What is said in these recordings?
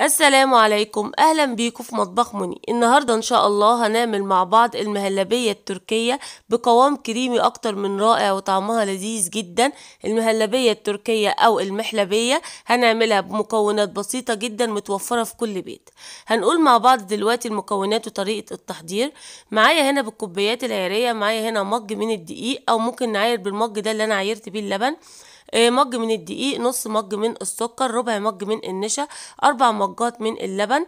السلام عليكم. أهلا بيكم في مطبخ مني. النهارده إن شاء الله هنعمل مع بعض المهلبية التركية بقوام كريمي أكتر من رائع وطعمها لذيذ جدا. المهلبية التركية أو المحلبية هنعملها بمكونات بسيطة جدا متوفرة في كل بيت. هنقول مع بعض دلوقتي المكونات وطريقة التحضير. معايا هنا بالكوبايات العيارية معايا هنا مج من الدقيق أو ممكن نعاير بالمج ده اللي أنا عايرت بيه اللبن. مج من الدقيق نص مج من السكر ربع مج من النشا أربع مجات من اللبن.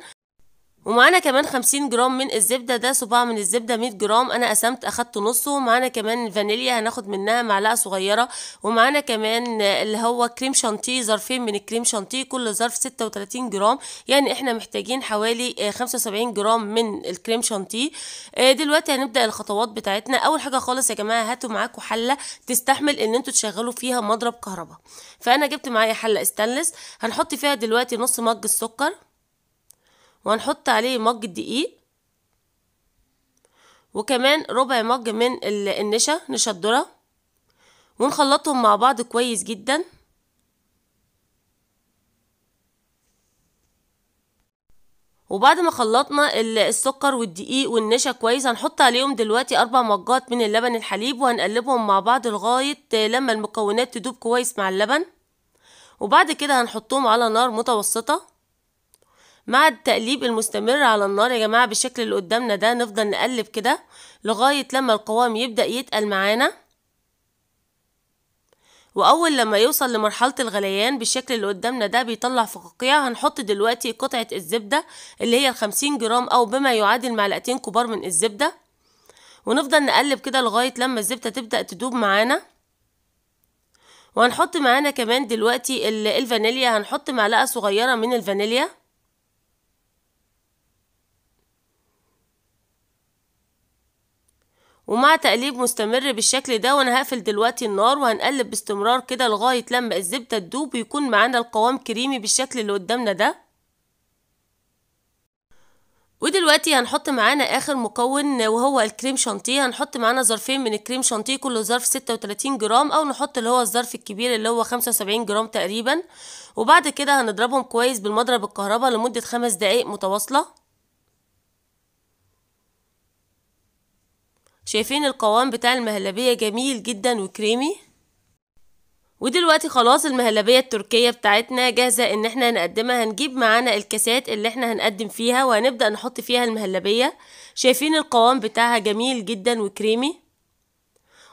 ومعانا كمان خمسين جرام من الزبدة. ده صباع من الزبدة مية جرام. أنا قسمت أخدت نصه. ومعانا كمان فانيليا هناخد منها معلقة صغيرة. ومعانا كمان اللي هو كريم شانتيه ظرفين من الكريم شانتيه كل ظرف ستة وتلاتين جرام. يعني إحنا محتاجين حوالي خمسة وسبعين جرام من الكريم شانتيه. دلوقتي هنبدأ الخطوات بتاعتنا. أول حاجة خالص يا جماعة هاتوا معاكم حلة تستحمل إن أنتوا تشغلوا فيها مضرب كهرباء. فأنا جبت معايا حلة استانلس هنحط فيها دلوقتي نص مج السكر. وهنحط عليه مج الدقيق وكمان ربع مج من النشا نشا الذرة. ونخلطهم مع بعض كويس جدا. وبعد ما خلطنا السكر والدقيق والنشا كويس هنحط عليهم دلوقتي أربع مجات من اللبن الحليب وهنقلبهم مع بعض لغاية لما المكونات تدوب كويس مع اللبن. وبعد كده هنحطهم على نار متوسطة. مع التقليب المستمر على النار يا جماعة بالشكل اللي قدامنا ده نفضل نقلب كده لغاية لما القوام يبدأ يتقل معانا. وأول لما يوصل لمرحلة الغليان بالشكل اللي قدامنا ده بيطلع فقاقيع. هنحط دلوقتي قطعة الزبدة اللي هي الخمسين جرام أو بما يعادل معلقتين كبار من الزبدة. ونفضل نقلب كده لغاية لما الزبدة تبدأ تدوب معانا. وهنحط معانا كمان دلوقتي الفانيليا. هنحط معلقة صغيرة من الفانيليا. ومع تقليب مستمر بالشكل ده وأنا هقفل دلوقتي النار وهنقلب باستمرار كده لغاية لما الزبدة تدوب ويكون معانا القوام كريمي بالشكل اللي قدامنا ده. ودلوقتي هنحط معانا آخر مكون وهو الكريم شانتيه. هنحط معانا ظرفين من الكريم شانتيه كل ظرف ستة وتلاتين جرام أو نحط اللي هو الظرف الكبير اللي هو خمسة وسبعين جرام تقريبا. وبعد كده هنضربهم كويس بالمضرب الكهرباء لمدة خمس دقايق متواصلة. شايفين القوام بتاع المهلبية جميل جدا وكريمي؟ ودلوقتي خلاص المهلبية التركية بتاعتنا جاهزة إن إحنا نقدمها هنجيب معانا الكاسات اللي إحنا هنقدم فيها وهنبدأ نحط فيها المهلبية. شايفين القوام بتاعها جميل جدا وكريمي؟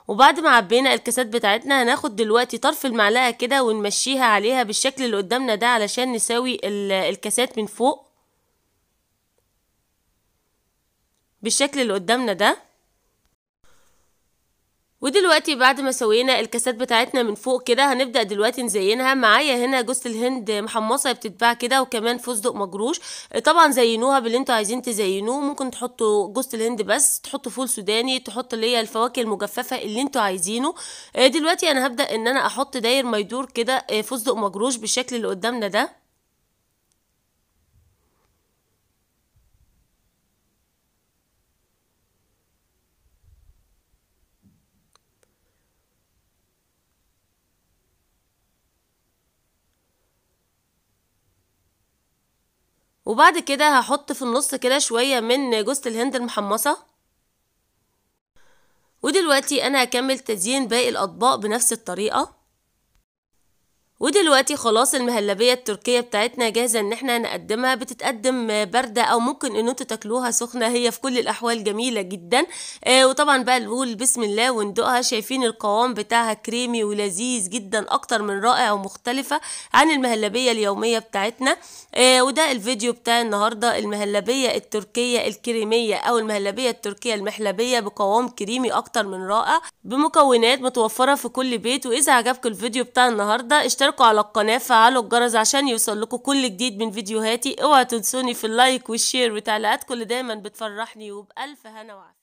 وبعد ما عبينا الكاسات بتاعتنا هناخد دلوقتي طرف المعلقة كده ونمشيها عليها بالشكل اللي قدامنا ده علشان نساوي الكاسات من فوق. بالشكل اللي قدامنا ده. ودلوقتي بعد ما سوينا الكاسات بتاعتنا من فوق كده هنبدأ دلوقتي نزينها معايا هنا جوز الهند محمصة بتتباع كده وكمان فستق مجروش. طبعا زينوها باللي أنتوا عايزين تزينوه. ممكن تحطوا جوز الهند بس تحطوا فول سوداني تحطوا اللي هي الفواكه المجففة اللي أنتوا عايزينه. دلوقتي أنا هبدأ إن أنا أحط داير ما يدور كده فستق مجروش بالشكل اللي قدامنا ده. وبعد كده هحط في النص كده شوية من جوز الهند المحمصة. ودلوقتي أنا هكمل تزيين باقي الأطباق بنفس الطريقة. ودلوقتي خلاص المهلبية التركية بتاعتنا جاهزة إن إحنا نقدمها بتتقدم باردة أو ممكن إن أنتوا تاكلوها سخنة هي في كل الأحوال جميلة جدا. آه وطبعا بقى نقول بسم الله وندوقها شايفين القوام بتاعها كريمي ولذيذ جدا أكتر من رائع ومختلفة عن المهلبية اليومية بتاعتنا. آه وده الفيديو بتاع النهارده المهلبية التركية الكريمية أو المهلبية التركية المحلبية بقوام كريمي أكتر من رائع بمكونات متوفرة في كل بيت. وإذا عجبكم الفيديو بتاع النهارده اشتركوا اشتركوا على القناة فعلوا الجرس عشان يوصل لكم كل جديد من فيديوهاتي. اوعوا تنسوني في اللايك والشير وتعليقاتكم اللي دايما بتفرحني وبألف هنا وعافية.